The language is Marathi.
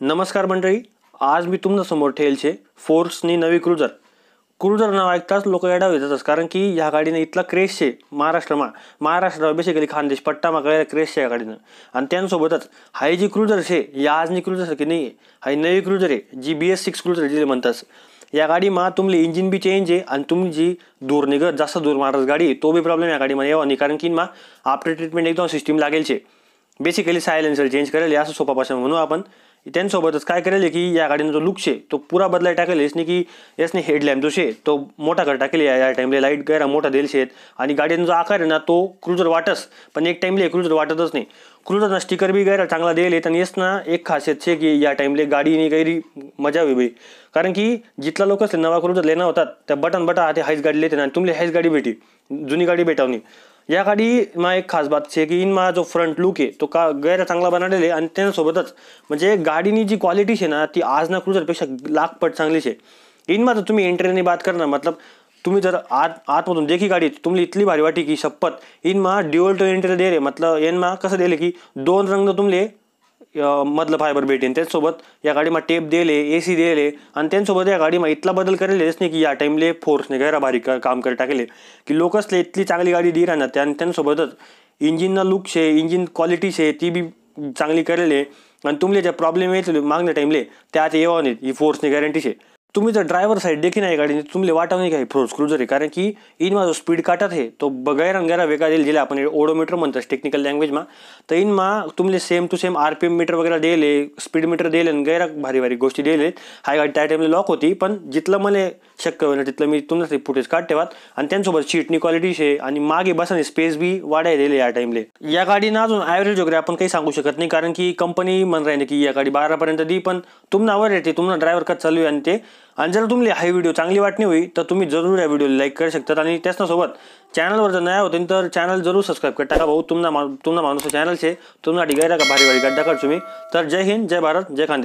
नमस्कार मंडळी आज मी तुमच्यासमोर ठेल छे फोर्सनी नवी क्रुझर. क्रुझर नाव ऐकताच लोक येडाव येतातच कारण की ह्या गाडीने इतला क्रेश छे महाराष्ट्रमा महाराष्ट्र बेसिकली खानदेश पट्टामा कळायला क्रेश छे या गाडीनं. आणि त्यांसोबतच हाय जी क्रुझर छे या आजनी क्रुझर सारखी नाही आहे हाय नवी क्रुझर आहे जी बी एस सिक्स क्रुझर जिले म्हणतात. या गाडीमा तुमले इंजिन बी चेंज आहे आणि तुम्ही जी दूर निघत जास्त दूर मारत गाडी तो बी प्रॉब्लेम या गाडीमध्ये यावा नाही कारण की मा आफ्टर ट्रीटमेंट एकदम सिस्टीम लागेल छे बेसिकली सायलेन्सर चेंज करेल असं सोपा भाषा म्हणू आपण. त्यांच्यासोबतच काय करेल की या गाडीनं जो लुक शे तो पुरा बदलाय टाकेल. यासने की यासने हेडलॅम्प जो शे तो मोठा कर टाकेल. या या लाइट गैरा मोठा देईल शेत आणि गाडीनं जो आकार आहे ना तो क्रुझर वाटस. पण एक टाइमले क्रुझर वाटतच नाही. क्रुझरना स्टिकर बी गैरा चांगला देईल आणि येस ना एक खासियत छे की या टाइमले गाडीने गैरी मजा होई कारण की जितला लोक असले नवा क्रुझर लेना होतात त्या बटन बटा ते हाईस गाडी लेते ना तुमले हाईस गाडी भेटी. जुनी गाडी भेटावणी या गाडीमा एक खास बात छे की इनमा जो फ्रंट लुक आहे तो का गैर चांगला बनवलेला आहे आणि त्यासोबतच म्हणजे गाडीनी जी क्वालिटी छे ना ती आज ना क्रुझरपेक्षा लाखपट चांगली छे. इनमा तर तुम्ही एंट्रीने बात करणार मतलब तुम्ही जर आत आतमधून देखी गाडी तुम्हाला इतली भारी वाटी की शपथ इनमा ड्युअल टू एंट्री दे रे मतलब यांना कसं दिले की दोन रंग तुमले मधलं फायबर भेटेन. त्याचसोबत या गाडीमा टेप दिले ए सी दिले आणि त्यांच्यासोबत या गाडीमा इतला बदल करेलच नाही की या टाईमले फोर्सने गैरा भारी काम करी टाकले. की लोकसले इतली चांगली गाडी दी राहणार त्या त्यांच्यासोबतच इंजिनना लुक शे इंजिन क्वालिटी शे ती बी चांगली करेले. आणि तुमले ज्या प्रॉब्लेम येतील मागण्या टाइमले त्यात येवा नाहीत ही फोर्सने गॅरंटी शे. तुम्ही जर ड्रायव्हर साईड देखील नाही गाडी तुमले वाटाव नाही काही फोर्स क्रुझर आहे कारण की इन जो स्पीड काटत आहे तो बगैर गैरा वेगा देईल जिला आपण ओडोमीटर म्हणतात टेक्निकल लँग्वेजमा तर इनमा तुमले same to same R P M meter वगैरे दिले स्पीड मीटर दिले आणि गैरा भारी भारी गोष्टी दिले. हाय गाडी त्या टाईमला लॉक होती पण जिथलं मला शक्य होईल तिथलं मी तुमचं फुटेज काढ ठेवात. आणि त्यांसोबत शीटनी क्वालिटी शे आणि मागे बसाने स्पेस बी वाढाय दिले या टाईमले या गाडीनं अजून ॲव्हरेज वगैरे आपण काही सांगू शकत नाही कारण की कंपनी म्हण राहिली की या गाडी बारापर्यंत दी पण तुम्हाला येते तुम्हाला ड्रायव्हर कट चालू आहे आणि ते आणि जर तुम्हाला हा व्हिडिओ चांगली वाटणी होई तर तुम्ही जरूर या व्हिडिओला लाईक करू शकतात. आणि त्याच्यासोबत चॅनलवर जर नाही होते तर चॅनल जरूर सबस्क्राईब कर. टाका भाऊ तुम्हाला मा तुम्हाला माणूस चॅनल छे तुम्हाला डिगायला का भारी भारी गड्डा कर तुम्ही तर जय हिंद जय भारत जय खानदेश.